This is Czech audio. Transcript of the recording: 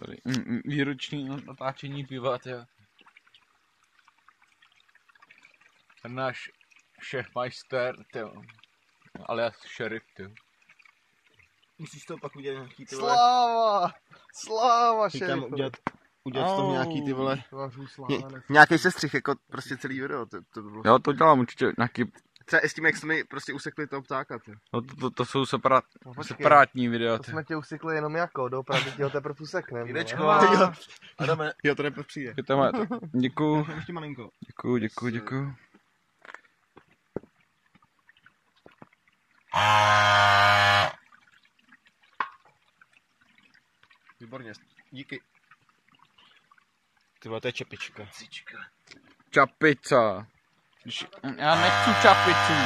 Tady, mm, mm, výroční natáčení piva, tyjo. Ten náš šefmeister, tyjo. Alias šerif, tyjo. Musíš to pak udělat nějaký ty vole. Sláva! Sláva, šerife. udělat, udělat to nějaký ty vole. Ně, nějaký sestřih, jako prostě celý video, to, to by bylo. Jo, to dělám určitě nějaký, Třeba i s tím, jak jsme mi prostě usekli toho ptáka, ty. no to, to, to jsou separát, No, počkej, separátní videa, To tyjo. jsme tě usikli jenom jako, doopravdy ti ho teprve usekneme. Jdečko. Jo. Adame. Jo, to neprve přijde. To to, děkuju, Ještě malinko. děkuju, děkuju, děkuju. Výborně. Díky. Ty vole, to je čepička. Čapica. On a tout tapé tout.